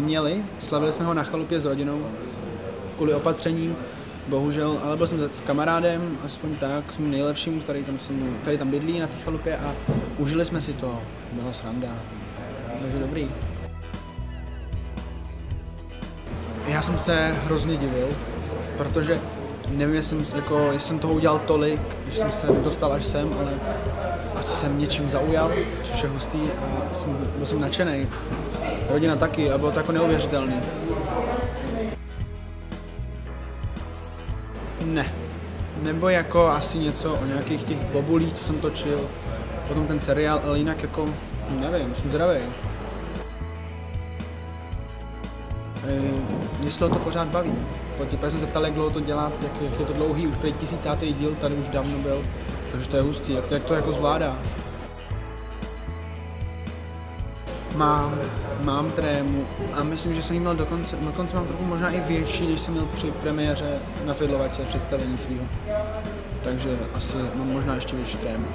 měli, slavili jsme ho na chalupě s rodinou kvůli opatřením, bohužel, ale byl jsem s kamarádem, aspoň tak, s mým nejlepším, který tam, jsem, který tam bydlí na té chalupě a užili jsme si to, bylo sranda, takže dobrý. Já jsem se hrozně divil, protože nevím, jestli jsem, jako, jestli jsem toho udělal tolik, že jsem se dostal až sem, ale asi jsem něčím zaujal, což je hustý a jsem, byl jsem nadšený. Rodina taky a bylo to jako neuvěřitelný. Ne. Nebo jako asi něco o nějakých těch bobulích, co jsem točil, potom ten seriál, ale jinak jako, nevím, jsem zdravý. Jestli to pořád baví. Protože jsem se ptal, jak dlouho to dělá, jak, jak je to dlouhý, už pět tisícátý díl, tady už dávno byl, takže to je hustý, jak to, jak to jako zvládá. Mám, mám trému a myslím, že jsem ji měl dokonce, dokonce mám trochu možná i větší, když jsem měl při premiéře na Fidlovačce představení svého. Takže asi mám možná ještě větší trému.